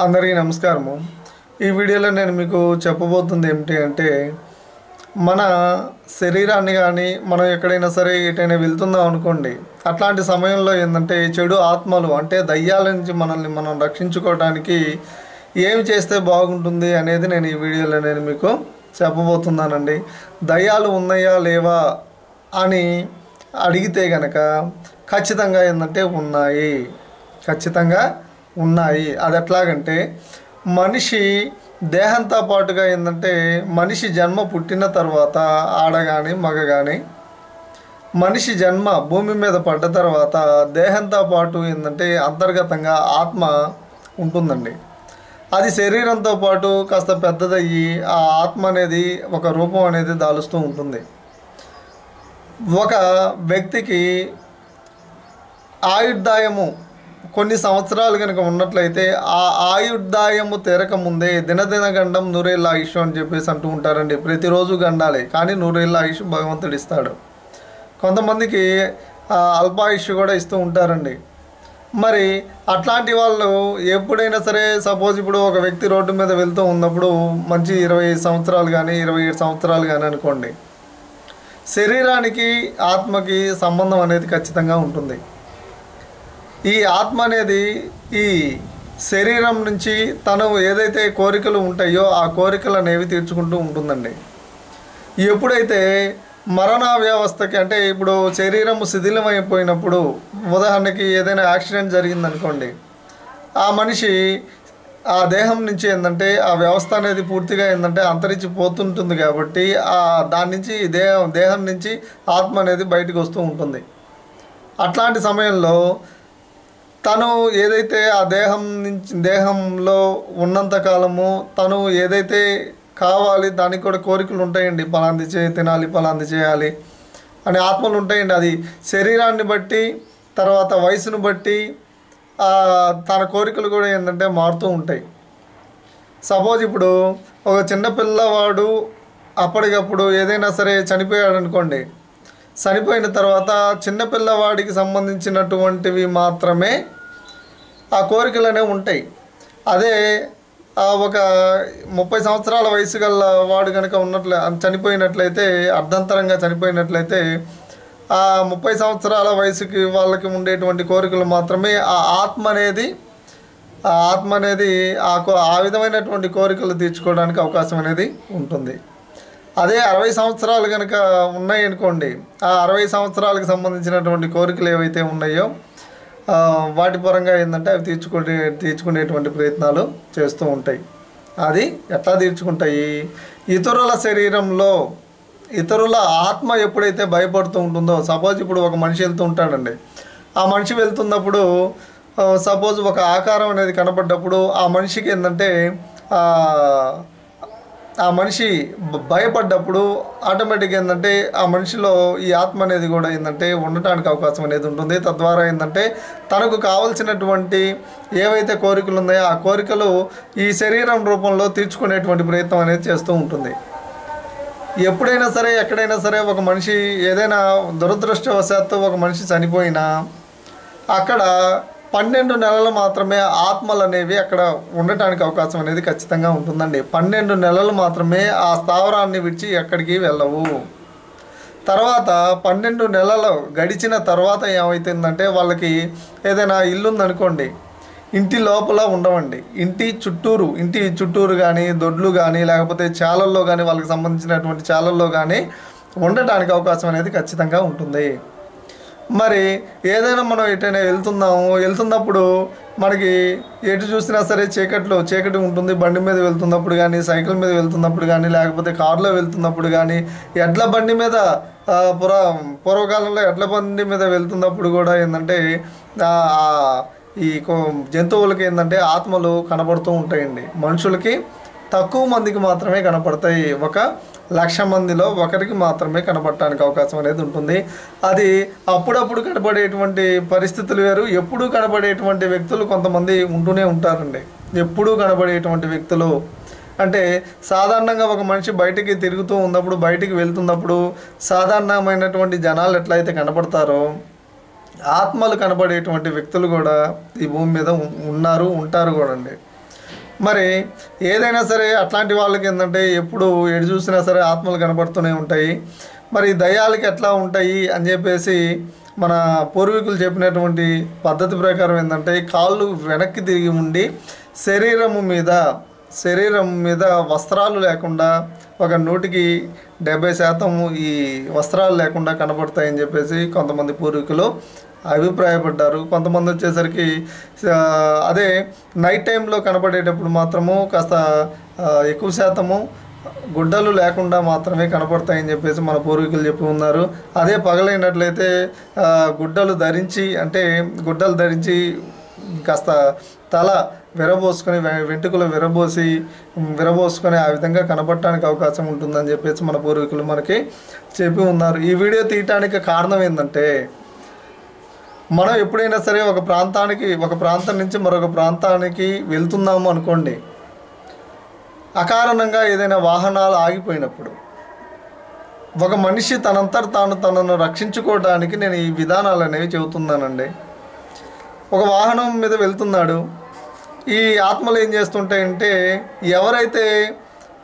అందరికీ నమస్కారము. ఈ వీడియోలో నేను మీకు చెప్పబోతుంది ఏమిటి అంటే మన శరీరాన్ని కానీ మనం ఎక్కడైనా సరే ఎటైనా వెళ్తుందాం అనుకోండి అట్లాంటి సమయంలో ఏంటంటే చెడు ఆత్మలు అంటే దయ్యాల నుంచి మనల్ని మనం రక్షించుకోవడానికి ఏమి చేస్తే బాగుంటుంది అనేది నేను ఈ వీడియోలో నేను మీకు చెప్పబోతున్నానండి. దయ్యాలు ఉన్నాయా లేవా అని అడిగితే గనక ఖచ్చితంగా ఏంటంటే ఉన్నాయి. ఖచ్చితంగా ఉన్నాయి. అది ఎట్లాగంటే మనిషి దేహంతో పాటుగా ఏంటంటే మనిషి జన్మ పుట్టిన తర్వాత ఆడ కానీ మగ కానీ మనిషి జన్మ భూమి మీద పడ్డ తర్వాత దేహంతో పాటు ఏంటంటే అంతర్గతంగా ఆత్మ ఉంటుందండి. అది శరీరంతో పాటు కాస్త పెద్దదయ్యి ఆ ఆత్మ అనేది ఒక రూపం అనేది దాలుస్తూ ఉంటుంది. ఒక వ్యక్తికి ఆయుర్దాయము కొన్ని సంవత్సరాలు కనుక ఉన్నట్లయితే ఆ ఆయుర్దాయము తెరక ముందే దినదిన గండం నూరేళ్ళ ఆయుష్ అని చెప్పేసి అంటూ ఉంటారండి. ప్రతిరోజు గండాలి కానీ నూరేళ్ళ ఆయుష్ భగవంతుడు ఇస్తాడు. కొంతమందికి అల్పాయుష్ కూడా ఇస్తూ ఉంటారండి. మరి అట్లాంటి వాళ్ళు ఎప్పుడైనా సరే సపోజ్ ఇప్పుడు ఒక వ్యక్తి రోడ్డు మీద వెళ్తూ ఉన్నప్పుడు మంచి ఇరవై సంవత్సరాలు కానీ ఇరవై ఏడు సంవత్సరాలు కానీ అనుకోండి శరీరానికి ఆత్మకి సంబంధం అనేది ఖచ్చితంగా ఉంటుంది. ఈ ఆత్మ అనేది ఈ శరీరం నుంచి తను ఏదైతే కోరికలు ఉంటాయో ఆ కోరికలు అనేవి తీర్చుకుంటూ ఉంటుందండి? ఎప్పుడైతే మరణ వ్యవస్థకి అంటే ఇప్పుడు శరీరం శిథిలమైపోయినప్పుడు ఉదాహరణకి ఏదైనా యాక్సిడెంట్ జరిగిందనుకోండి ఆ మనిషి ఆ దేహం నుంచి ఏంటంటే ఆ వ్యవస్థ అనేది పూర్తిగా ఏంటంటే అంతరించి పోతుంటుంది కాబట్టి ఆ దాని నుంచి దేహం దేహం నుంచి ఆత్మ అనేది బయటకు వస్తూ ఉంటుంది. అట్లాంటి సమయంలో తను ఏదైతే ఆ దేహం నుంచి దేహంలో ఉన్నంత కాలము తను ఏదైతే కావాలి దానికి కూడా కోరికలు ఉంటాయండి. పలాంది చే తినాలి పలాంది చేయాలి అనే ఆత్మలు ఉంటాయండి. అది శరీరాన్ని బట్టి తర్వాత వయసును బట్టి తన కోరికలు కూడా ఏంటంటే మారుతూ ఉంటాయి. సపోజ్ ఇప్పుడు ఒక చిన్న పిల్లవాడు అప్పటికప్పుడు ఏదైనా సరే చనిపోయాడు అనుకోండి చనిపోయిన తర్వాత చిన్నపిల్లవాడికి సంబంధించినటువంటివి మాత్రమే ఆ కోరికలు అనేవి ఉంటాయి. అదే ఒక ముప్పై సంవత్సరాల వయసు గల వాడు కనుక ఉన్నట్లే చనిపోయినట్లయితే అర్ధంతరంగా చనిపోయినట్లయితే ఆ ముప్పై సంవత్సరాల వయసుకి వాళ్ళకి ఉండేటువంటి కోరికలు మాత్రమే ఆ ఆత్మ అనేది ఆ ఆత్మ అనేది ఆ కో ఆ విధమైనటువంటి కోరికలు తీర్చుకోవడానికి అవకాశం అనేది ఉంటుంది. అదే అరవై సంవత్సరాలు కనుక ఉన్నాయి అనుకోండి ఆ అరవై సంవత్సరాలకు సంబంధించినటువంటి కోరికలు ఏవైతే ఉన్నాయో వాటి పరంగా ఏంటంటే అవి తీర్చుకునే తీర్చుకునేటువంటి ప్రయత్నాలు చేస్తూ ఉంటాయి. అది ఎట్లా తీర్చుకుంటాయి? ఇతరుల శరీరంలో ఇతరుల ఆత్మ ఎప్పుడైతే భయపడుతూ ఉంటుందో సపోజ్ ఇప్పుడు ఒక మనిషి వెళ్తూ ఉంటాడండి. ఆ మనిషి వెళ్తున్నప్పుడు సపోజ్ ఒక ఆకారం అనేది కనపడ్డప్పుడు ఆ మనిషికి ఏంటంటే ఆ, మనిషి భయపడ్డప్పుడు ఆటోమేటిక్గా ఏంటంటే ఆ మనిషిలో ఈ ఆత్మ అనేది కూడా ఏంటంటే ఉండటానికి అవకాశం అనేది ఉంటుంది. తద్వారా ఏంటంటే తనకు కావలసినటువంటి ఏవైతే కోరికలు ఉన్నాయో ఆ కోరికలు ఈ శరీరం రూపంలో తీర్చుకునేటువంటి ప్రయత్నం అనేది చేస్తూ ఉంటుంది. ఎప్పుడైనా సరే ఎక్కడైనా సరే ఒక మనిషి ఏదైనా దురదృష్టవశాత్తు ఒక మనిషి చనిపోయినా అక్కడ పన్నెండు నెలలు మాత్రమే ఆత్మలు అనేవి అక్కడ ఉండటానికి అవకాశం అనేది ఖచ్చితంగా ఉంటుందండి. పన్నెండు నెలలు మాత్రమే ఆ స్థావరాన్ని విడిచి ఎక్కడికి వెళ్ళవు. తర్వాత పన్నెండు నెలలు గడిచిన తర్వాత ఏమవుతుందంటే వాళ్ళకి ఏదైనా ఇల్లు ఉందనుకోండి ఇంటి లోపల ఉండవండి. ఇంటి చుట్టూరు ఇంటి చుట్టూరు కానీ దొడ్లు కానీ లేకపోతే చాలల్లో కానీ వాళ్ళకి సంబంధించినటువంటి చాలల్లో కానీ ఉండటానికి అవకాశం అనేది ఖచ్చితంగా ఉంటుంది. మరి ఏదైనా మనం ఎటైనా వెళ్తున్నాము వెళ్తున్నప్పుడు మనకి ఎటు చూసినా సరే చీకట్లో చీకటి ఉంటుంది. బండి మీద వెళ్తున్నప్పుడు కానీ సైకిల్ మీద వెళ్తున్నప్పుడు కానీ లేకపోతే కారులో వెళ్తున్నప్పుడు కానీ ఎడ్ల బండి మీద ఆ, పుర పూర్వకాలంలో ఎడ్ల బండి మీద వెళ్తున్నప్పుడు కూడా ఏంటంటే ఈ కో- జంతువులకి ఏంటంటే ఆత్మలు కనబడుతూ ఉంటాయండి. మనుషులకి తక్కువ మందికి మాత్రమే కనపడతాయి. ఒక లక్ష మందిలో ఒకరికి మాత్రమే కనబడటానికి అవకాశం అనేది ఉంటుంది. అది అప్పుడప్పుడు కనపడేటువంటి పరిస్థితులు వేరు. ఎప్పుడూ కనబడేటువంటి వ్యక్తులు కొంతమంది ఉంటూనే ఉంటారండి. ఎప్పుడూ కనబడేటువంటి వ్యక్తులు. అంటే సాధారణంగా ఒక మనిషి బయటికి తిరుగుతూ ఉన్నప్పుడు బయటికి వెళ్తున్నప్పుడు సాధారణమైనటువంటి జనాలు ఎట్లయితే కనబడతారో ఆత్మలు కనబడేటువంటి వ్యక్తులు కూడా ఈ భూమి మీద ఉన్నారు ఉంటారు కూడా అండి మరి ఏదైనా సరే అట్లాంటి వాళ్ళకి ఏంటంటే ఎప్పుడు ఎటు చూసినా సరే ఆత్మలు కనపడుతూనే ఉంటాయి. మరి దయ్యాలకి ఎట్లా ఉంటాయి అని చెప్పేసి మన పూర్వీకులు చెప్పినటువంటి పద్ధతి ప్రకారం ఏంటంటే కాళ్ళు వెనక్కి తిరిగి ఉండి శరీరము మీద శరీరం మీద వస్త్రాలు లేకుండా ఒక నూటికి డెబ్బై శాతం ఈ వస్త్రాలు లేకుండా కనపడతాయని చెప్పేసి కొంతమంది పూర్వీకులు అభిప్రాయపడ్డారు. కొంతమంది వచ్చేసరికి అదే నైట్ టైంలో కనపడేటప్పుడు మాత్రము కాస్త ఎక్కువ శాతము గుడ్డలు లేకుండా మాత్రమే కనపడతాయని చెప్పేసి మన పూర్వీకులు చెప్పి ఉన్నారు. అదే పగలైనట్లయితే గుడ్డలు ధరించి అంటే గుడ్డలు ధరించి కాస్త తల విరబోసుకొని వె- వెంట్రుకలు విరబోసి విరబోసుకొని ఆ విధంగా కనపడటానికి అవకాశం ఉంటుందని చెప్పేసి మన పూర్వీకులు మనకి చెప్పి ఉన్నారు. ఈ వీడియో తీయటానికి కారణం ఏంటంటే మనం ఎప్పుడైనా సరే ఒక ప్రాంతానికి ఒక ప్రాంతం నుంచి మరొక ప్రాంతానికి వెళ్తున్నాము అనుకోండి అకారణంగా ఏదైనా వాహనాలు ఆగిపోయినప్పుడు ఒక మనిషి తనంతట తాను తనను రక్షించుకోవడానికి నేను ఈ విధానాలు అనేవి చెబుతున్నానండి. ఒక వాహనం మీద వెళ్తున్నాడు ఈ ఆత్మలు ఏం చేస్తుంటాయంటే ఎవరైతే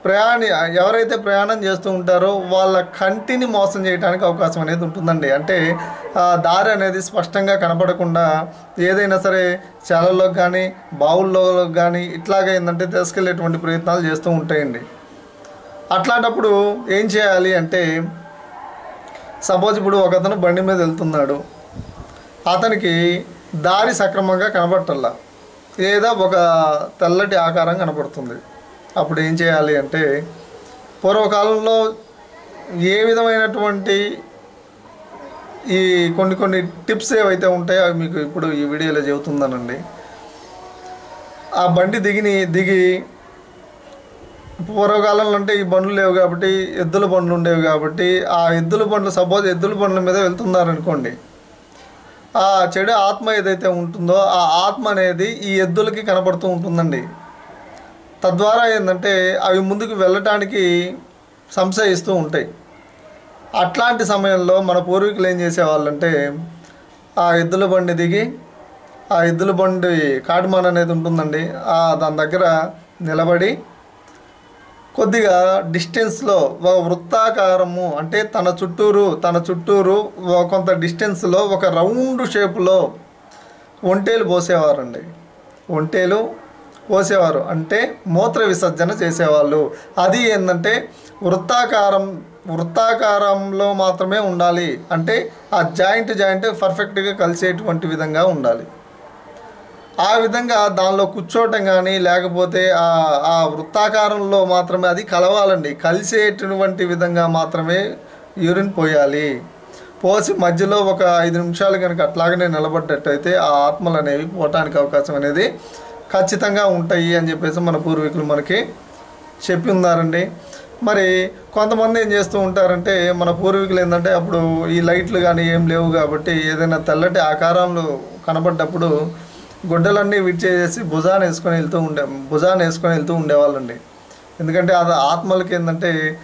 ప్రయాణి ఎవరైతే ప్రయాణం చేస్తూ ఉంటారో వాళ్ళ కంటిని మోసం చేయడానికి అవకాశం అనేది ఉంటుందండి. అంటే ఆ దారి అనేది స్పష్టంగా కనపడకుండా ఏదైనా సరే చాలల్లోకి కానీ బావుల్లో కానీ ఇట్లాగా ఏంటంటే తీసుకెళ్ళేటువంటి ప్రయత్నాలు చేస్తూ ఉంటాయండి. అట్లాంటప్పుడు ఏం చేయాలి అంటే సపోజ్ ఇప్పుడు ఒక అతను బండి మీద వెళ్తున్నాడు. అతనికి దారి సక్రమంగా కనబట్టల్లా లేదా ఒక తెల్లటి ఆకారం కనపడుతుంది. అప్పుడు ఏం చేయాలి అంటే పూర్వకాలంలో ఏ విధమైనటువంటి ఈ కొన్ని కొన్ని టిప్స్ ఏవైతే ఉంటాయో అవి మీకు ఇప్పుడు ఈ వీడియోలో చెబుతుందనండి ఆ బండి దిగిని దిగి పూర్వకాలంలో అంటే ఈ బండ్లు లేవు కాబట్టి ఎద్దుల బండ్లు ఉండేవి కాబట్టి ఆ ఎద్దుల బండ్లు సపోజ్ ఎద్దుల బండ్ల మీద వెళ్తున్నారనుకోండి ఆ చెడు ఆత్మ ఏదైతే ఉంటుందో ఆ ఆత్మ అనేది ఈ ఎద్దులకి కనపడుతూ ఉంటుందండి. తద్వారా ఏంటంటే అవి ముందుకు వెళ్ళటానికి సంశయిస్తూ ఉంటాయి. అట్లాంటి సమయంలో మన పూర్వీకులు ఏం చేసేవాళ్ళంటే ఆ ఎద్దుల బండి దిగి ఆ ఎద్దుల బండి కాటుమాన్ అనేది ఉంటుందండి. ఆ దాని దగ్గర నిలబడి కొద్దిగా డిస్టెన్స్లో ఒక వృత్తాకారము అంటే తన చుట్టూరు తన చుట్టూరు కొంత డిస్టెన్స్లో ఒక రౌండ్ షేపులో ఒంటేలు పోసేవారండి. ఒంటేలు పోసేవారు అంటే మూత్ర విసర్జన చేసేవాళ్ళు. అది ఏంటంటే వృత్తాకారం వృత్తాకారంలో మాత్రమే ఉండాలి. అంటే ఆ జాయింట్ జాయింట్ పర్ఫెక్ట్గా కలిసేటువంటి విధంగా ఉండాలి. ఆ విధంగా దానిలో కూర్చోవటం కానీ లేకపోతే ఆ వృత్తాకారంలో మాత్రమే అది కలవాలండి. కలిసేటువంటి విధంగా మాత్రమే యూరిన్ పోయాలి. పోసి మధ్యలో ఒక ఐదు నిమిషాలు కనుక అట్లాగనే నిలబడ్డట్టయితే ఆ ఆత్మలు అనేవి పోవటానికి అవకాశం అనేది ఖచ్చితంగా ఉంటాయి అని చెప్పేసి మన పూర్వీకులు మనకి చెప్పి ఉన్నారండి. మరి కొంతమంది ఏం చేస్తూ ఉంటారంటే మన పూర్వీకులు ఏంటంటే అప్పుడు ఈ లైట్లు కానీ ఏం లేవు కాబట్టి ఏదైనా తెల్లటి ఆకారాలు కనబడ్డప్పుడు గుడ్డలన్నీ విడిచేసేసి భుజాన్ని వేసుకొని వెళ్తూ ఉండే భుజాన్ని వేసుకొని వెళ్తూ ఉండేవాళ్ళండి. ఎందుకంటే అది ఆత్మలకి ఏంటంటే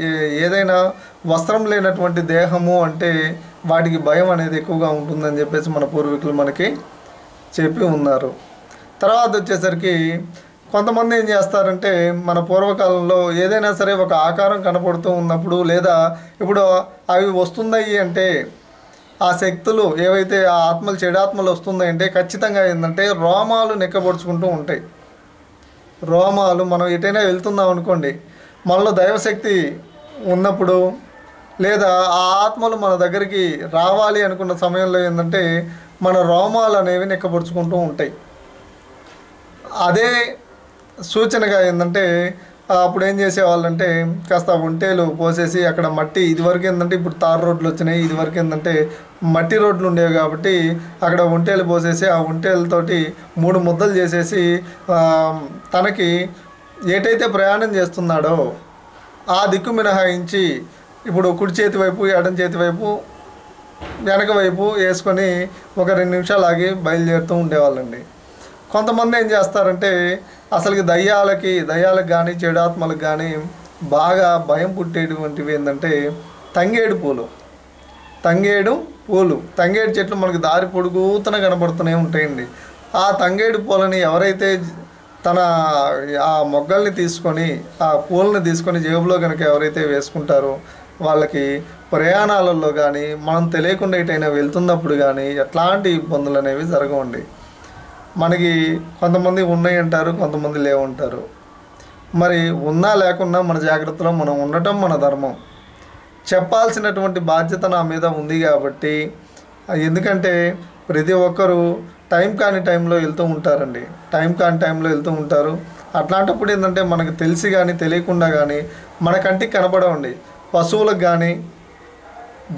ఏ- ఏదైనా వస్త్రం లేనటువంటి దేహము అంటే వాటికి భయం అనేది ఎక్కువగా ఉంటుందని చెప్పేసి మన పూర్వీకులు మనకి చెప్పి ఉన్నారు. తర్వాత వచ్చేసరికి కొంతమంది ఏం చేస్తారంటే మన పూర్వకాలంలో ఏదైనా సరే ఒక ఆకారం కనపడుతూ ఉన్నప్పుడు లేదా ఇప్పుడు అవి వస్తున్నాయి అంటే ఆ శక్తులు ఏవైతే ఆ ఆత్మలు చెడాత్మలు వస్తుందంటే ఖచ్చితంగా ఏంటంటే రోమాలు నెక్కబడుచుకుంటూ ఉంటాయి. రోమాలు మనం ఎటైనా వెళ్తున్నాం అనుకోండి మనలో దైవశక్తి ఉన్నప్పుడు లేదా ఆ ఆత్మలు మన దగ్గరికి రావాలి అనుకున్న సమయంలో ఏంటంటే మన రోమాలు అనేవి నెక్కబడుచుకుంటూ ఉంటాయి. అదే సూచనగా ఏంటంటే అప్పుడు ఏం చేసేవాళ్ళంటే కాస్త ఒంటేలు పోసేసి అక్కడ మట్టి ఇదివరకు ఏంటంటే ఇప్పుడు తారు రోడ్లు వచ్చినాయి ఇదివరకు ఏంటంటే మట్టి రోడ్లు ఉండేవి కాబట్టి అక్కడ ఒంటేలు పోసేసి ఆ ఒంటేలతోటి మూడు ముద్దలు చేసేసి తనకి ఏటైతే ప్రయాణం చేస్తున్నాడో ఆ దిక్కు మినహాయించి ఇప్పుడు కుడి చేతి వైపు ఎడం చేతి వైపు వెనక వైపు వేసుకొని ఒక రెండు నిమిషాలు ఆగి బయలుదేరుతూ ఉండేవాళ్ళండి. కొంతమంది ఏం చేస్తారంటే అసలుకి దయ్యాలకి దయ్యాలకు కానీ చెడాత్మలకు కానీ బాగా భయం పుట్టేటువంటివి ఏంటంటే తంగేడు పూలు. తంగేడు పూలు. తంగేడు చెట్లు మనకి దారి పొడుగుతూనే కనబడుతూనే ఉంటాయండి. ఆ తంగేడు పూలని ఎవరైతే తన ఆ మొగ్గల్ని తీసుకొని ఆ పూలని తీసుకొని జేబులో కనుక ఎవరైతే వేసుకుంటారో వాళ్ళకి ప్రయాణాలలో కానీ మనం తెలియకుండా ఎటైనా వెళ్తున్నప్పుడు కానీ ఎట్లాంటి ఇబ్బందులు అనేవి జరగవండి. మనకి కొంతమంది ఉన్నాయి అంటారు కొంతమంది లేవంటారు మరి ఉన్నా లేకున్నా మన జాగ్రత్తలో మనం ఉండటం మన ధర్మం. చెప్పాల్సినటువంటి బాధ్యత నా మీద ఉంది కాబట్టి ఎందుకంటే ప్రతి ఒక్కరూ టైం కాని టైంలో వెళ్తూ ఉంటారండి. టైం కాని టైంలో వెళ్తూ ఉంటారు. అట్లాంటప్పుడు ఏంటంటే మనకు తెలిసి కానీ తెలియకుండా కానీ మన కంటికి కనబడవండి పశువులకు కానీ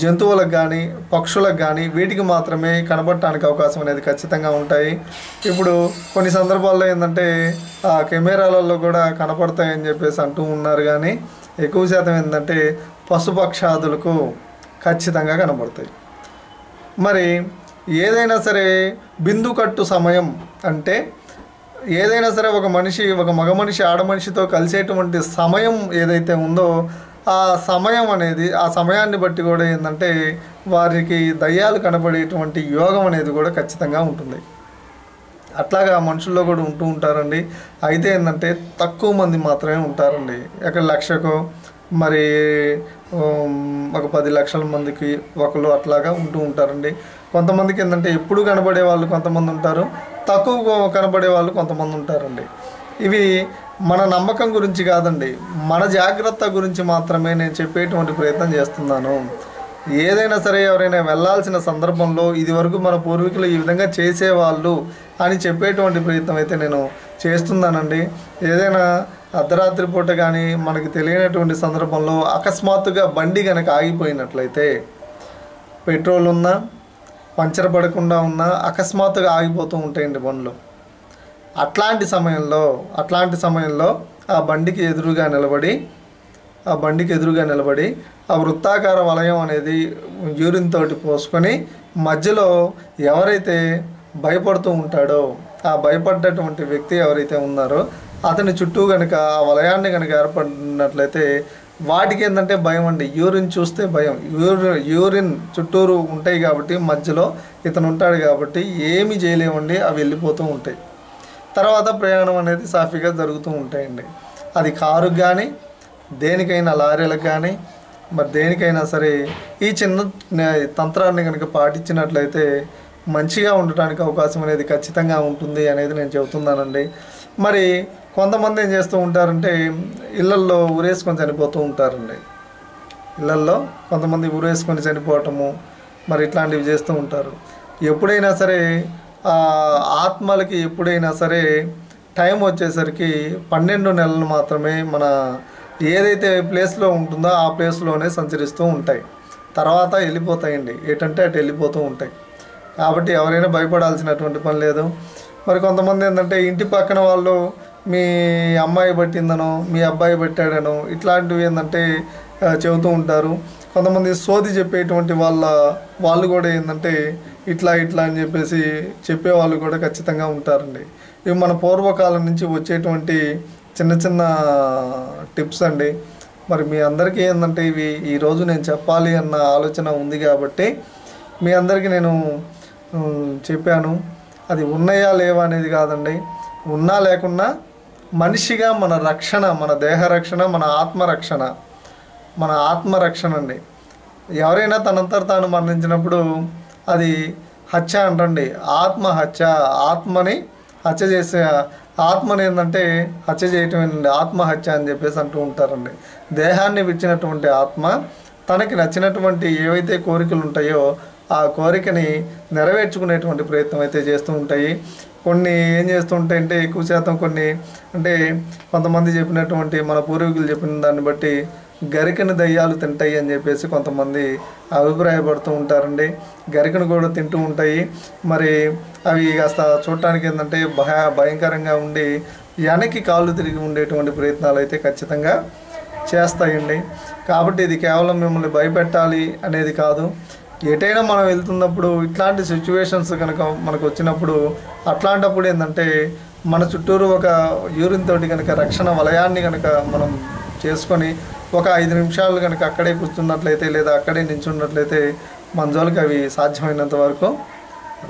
జంతువులకు కానీ పక్షులకు కానీ వీటికి మాత్రమే కనబడటానికి అవకాశం అనేది ఖచ్చితంగా ఉంటాయి. ఇప్పుడు కొన్ని సందర్భాల్లో ఏంటంటే ఆ కెమెరాలలో కూడా కనపడతాయని చెప్పేసి అంటూ ఉన్నారు కానీ ఎక్కువ శాతం ఏంటంటే పశుపక్షాదులకు ఖచ్చితంగా కనబడతాయి. మరి ఏదైనా సరే బిందు కట్టు సమయం అంటే ఏదైనా సరే ఒక మనిషి ఒక మగ మనిషి ఆడ మనిషితో కలిసేటువంటి సమయం ఏదైతే ఉందో ఆ సమయం అనేది ఆ సమయాన్ని బట్టి కూడా ఏంటంటే వారికి దయ్యాలు కనబడేటువంటి యోగం అనేది కూడా ఖచ్చితంగా ఉంటుంది. అట్లాగా మనుషుల్లో కూడా ఉంటూ ఉంటారండి. అయితే ఏంటంటే తక్కువ మంది మాత్రమే ఉంటారండి. ఎక్కడ లక్షకు మరి ఒక పది లక్షల మందికి ఒకళ్ళు అట్లాగా ఉంటూ ఉంటారండి. కొంతమందికి ఏంటంటే ఎప్పుడు కనబడే వాళ్ళు కొంతమంది ఉంటారు. తక్కువ కనబడే వాళ్ళు కొంతమంది ఉంటారండి. ఇవి మన నమ్మకం గురించి కాదండి మన జాగ్రత్త గురించి మాత్రమే నేను చెప్పేటువంటి ప్రయత్నం చేస్తున్నాను. ఏదైనా సరే ఎవరైనా వెళ్ళాల్సిన సందర్భంలో ఇది వరకు మన పూర్వీకులు ఈ విధంగా చేసేవాళ్ళు అని చెప్పేటువంటి ప్రయత్నం అయితే నేను చేస్తున్నానండి. ఏదైనా అర్ధరాత్రి పూట కానీ మనకి తెలియనటువంటి సందర్భంలో అకస్మాత్తుగా బండి కనుక ఆగిపోయినట్లయితే పెట్రోల్ ఉన్నా పంచర్ పడకుండా ఉన్నా అకస్మాత్తుగా ఆగిపోతూ ఉంటాయండి బండ్లు. అట్లాంటి సమయంలో అట్లాంటి సమయంలో ఆ బండికి ఎదురుగా నిలబడి ఆ బండికి ఎదురుగా నిలబడి ఆ వృత్తాకార వలయం అనేది యూరిన్ తోటి పోసుకొని మధ్యలో ఎవరైతే భయపడుతూ ఉంటాడో ఆ భయపడ్డటువంటి వ్యక్తి ఎవరైతే ఉన్నారో అతని చుట్టూ కనుక ఆ వలయాన్ని కనుక ఏర్పడినట్లయితే వాటికి ఏంటంటే భయం అండి. యూరిన్ చూస్తే భయం. యూరిన్ యూరిన్ చుట్టూరు ఉంటాయి కాబట్టి మధ్యలో ఇతను ఉంటాడు కాబట్టి ఏమి చేయలేమండి. అవి వెళ్ళిపోతూ ఉంటాయి. తర్వాత ప్రయాణం అనేది సాఫీగా జరుగుతూ ఉంటాయండి. అది కారు కానీ దేనికైనా లారీలకు కానీ మరి దేనికైనా సరే ఈ చిన్న తంత్రాన్ని కనుక పాటించినట్లయితే మంచిగా ఉండటానికి అవకాశం అనేది ఖచ్చితంగా ఉంటుంది అనేది నేను చెబుతున్నానండి. మరి కొంతమంది ఏం చేస్తూ ఉంటారంటే ఇళ్ళల్లో ఊరేసుకొని చనిపోతూ ఉంటారండి. ఇళ్ళల్లో కొంతమంది ఊరేసుకొని చనిపోవటము మరి ఇట్లాంటివి చేస్తూ ఉంటారు. ఎప్పుడైనా సరే ఆత్మలకి ఎప్పుడైనా సరే టైం వచ్చేసరికి పన్నెండు నెలలు మాత్రమే మన ఏదైతే ప్లేస్లో ఉంటుందో ఆ ప్లేస్లోనే సంచరిస్తూ ఉంటాయి. తర్వాత వెళ్ళిపోతాయండి. ఏంటంటే అటు వెళ్ళిపోతూ ఉంటాయి. కాబట్టి ఎవరైనా భయపడాల్సినటువంటి పని లేదు. మరి కొంతమంది ఏంటంటే ఇంటి పక్కన వాళ్ళు మీ అమ్మాయి పట్టిందనో మీ అబ్బాయి పెట్టాడనో ఇట్లాంటివి ఏంటంటే చెబుతూ ఉంటారు. కొంతమంది సోది చెప్పేటువంటి వాళ్ళ వాళ్ళు కూడా ఏంటంటే ఇట్లా ఇట్లా అని చెప్పేసి చెప్పేవాళ్ళు కూడా ఖచ్చితంగా ఉంటారండి. ఇవి మన పూర్వకాలం నుంచి వచ్చేటువంటి చిన్న చిన్న టిప్స్ అండి. మరి మీ అందరికీ ఏంటంటే ఇవి ఈరోజు నేను చెప్పాలి అన్న ఆలోచన ఉంది కాబట్టి మీ అందరికీ నేను చెప్పాను. అది ఉన్నాయా లేవా అనేది కాదండి. ఉన్నా లేకున్నా మనిషిగా మన రక్షణ మన దేహ రక్షణ మన ఆత్మ రక్షణ మన ఆత్మ రక్షణ అండి. ఎవరైనా తనంతట తాను మరణించినప్పుడు అది హత్య అంటండి. ఆత్మహత్య ఆత్మని హత్య చేసే ఆత్మని ఏంటంటే హత్య చేయటమేనండి. ఆత్మహత్య అని చెప్పేసి అంటూ ఉంటారండి. దేహాన్ని విచ్చినటువంటి ఆత్మ తనకి నచ్చినటువంటి ఏవైతే కోరికలు ఉంటాయో ఆ కోరికని నెరవేర్చుకునేటువంటి ప్రయత్నం అయితే చేస్తూ ఉంటాయి. కొన్ని ఏం చేస్తూ ఉంటాయంటే ఎక్కువ శాతం కొన్ని అంటే కొంతమంది చెప్పినటువంటి మన పూర్వీకులు చెప్పిన దాన్ని బట్టి గరికని దయ్యాలు తింటాయి అని చెప్పేసి కొంతమంది అభిప్రాయపడుతూ ఉంటారండి. గరికను కూడా తింటూ ఉంటాయి. మరి అవి కాస్త చూడటానికి ఏంటంటే భయ భయంకరంగా ఉండి వెనక్కి కాళ్ళు తిరిగి ఉండేటువంటి ప్రయత్నాలు అయితే ఖచ్చితంగా చేస్తాయండి. కాబట్టి ఇది కేవలం మిమ్మల్ని భయపెట్టాలి అనేది కాదు. ఎటైనా మనం వెళ్తున్నప్పుడు ఇట్లాంటి సిచ్యువేషన్స్ కనుక మనకు వచ్చినప్పుడు అట్లాంటప్పుడు ఏంటంటే మన చుట్టూరు ఒక యూరిన్ తోటి కనుక రక్షణ వలయాన్ని కనుక మనం చేసుకొని ఒక ఐదు నిమిషాలు కనుక అక్కడే కూర్చున్నట్లయితే లేదా అక్కడే నించున్నట్లయితే మన అవి సాధ్యమైనంత వరకు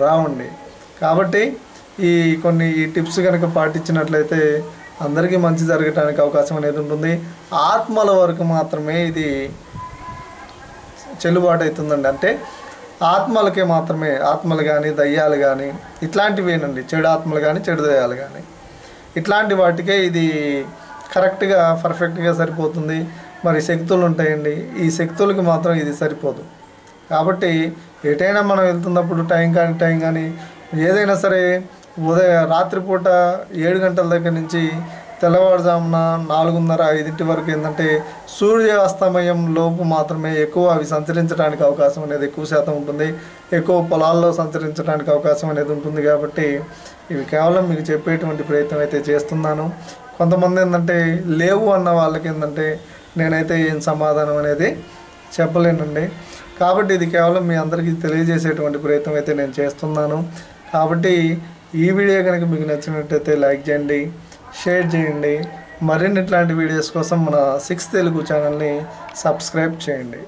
రావండి. కాబట్టి ఈ కొన్ని ఈ టిప్స్ కనుక పాటించినట్లయితే అందరికీ మంచి జరగటానికి అవకాశం అనేది ఉంటుంది. ఆత్మల వరకు మాత్రమే ఇది చెల్లుబాటు అవుతుందండి అంటే ఆత్మలకే మాత్రమే ఆత్మలు కానీ దయ్యాలు కానీ ఇట్లాంటివేనండి. చెడు ఆత్మలు కానీ చెడు దయ్యాలు కానీ ఇట్లాంటి వాటికే ఇది కరెక్ట్గా పర్ఫెక్ట్గా సరిపోతుంది. మరి శక్తులు ఉంటాయండి. ఈ శక్తులకి మాత్రం ఇది సరిపోదు. కాబట్టి ఎటైనా మనం వెళ్తున్నప్పుడు టైం కానీ టైం కానీ ఏదైనా సరే ఉదయం రాత్రిపూట ఏడు గంటల దగ్గర నుంచి తెల్లవారుజామున నాలుగున్నర ఐదింటి వరకు ఏంటంటే సూర్యాస్తమయం లోపు మాత్రమే ఎక్కువ అవి సంచరించడానికి అవకాశం అనేది ఎక్కువ శాతం ఉంటుంది. ఎక్కువ పొలాల్లో సంచరించడానికి అవకాశం అనేది ఉంటుంది కాబట్టి ఇవి కేవలం మీకు చెప్పేటువంటి ప్రయత్నం అయితే చేస్తున్నాను. కొంతమంది ఏంటంటే లేవు అన్న వాళ్ళకి ఏంటంటే నేనైతే ఏం సమాధానం అనేది చెప్పలేనండి. కాబట్టి ఇది కేవలం మీ అందరికీ తెలియజేసేటువంటి ప్రయత్నం అయితే నేను చేస్తున్నాను. కాబట్టి ఈ వీడియో కనుక మీకు నచ్చినట్టయితే లైక్ చేయండి షేర్ చేయండి. మరిన్ని ఇట్లాంటి వీడియోస్ కోసం మన సిక్స్ తెలుగు ఛానల్ని సబ్స్క్రైబ్ చేయండి.